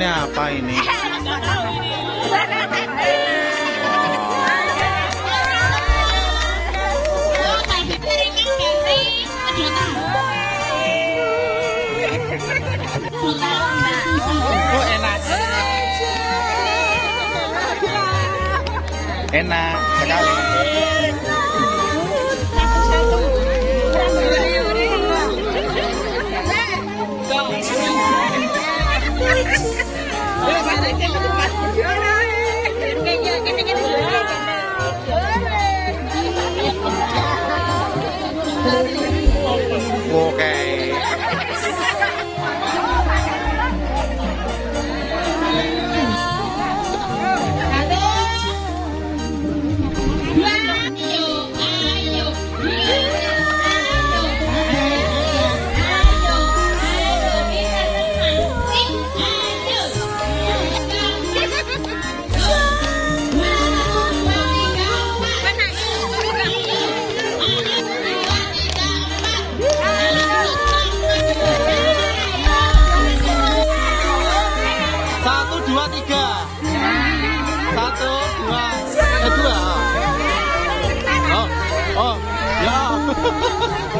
Di sini apa ini? Oh enak. Enak sekali.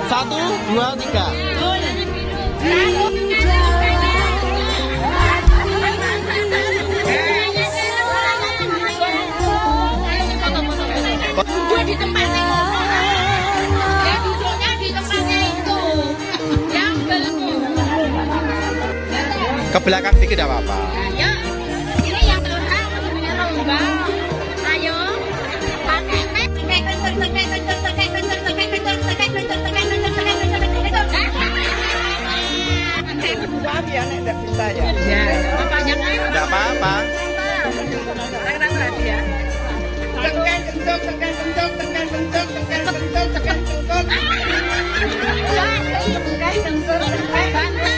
Satu dua tiga. Yang. Ke belakang dikit tidak apa-apa. Ini yang lomba. maaf ya nek tidak bisa ya. Ya, panjang aja. Enggak apa-apa. Tenang tadi ya. Tekan kentut, tekan kentut, tekan kentut, tekan kentut, tekan kentut. Tekan kentut, tekan bantan.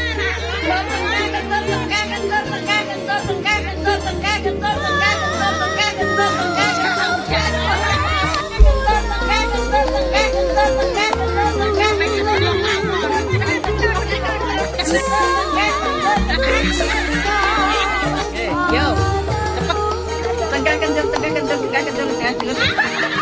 Tekan kentut, tekan kentut, tekan kentut, tekan kentut, tekan kentut, tekan kentut, tekan kentut. Yo, cepet. Tegang kencang, tegang kencang, tegang kencang, tegang kencang.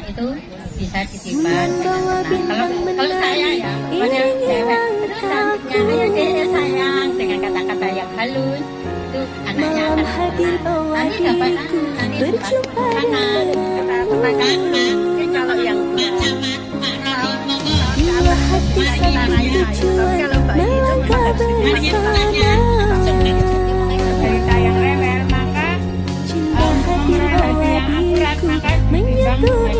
anak itu bisa disimpan. dengan. Kalau kalau saya ya, pada cewek cantiknya, hanya sayang dengan kata-kata yang halus itu anaknya akan. Nanti nanti dapat. Jadi kalau yang yang menyentuh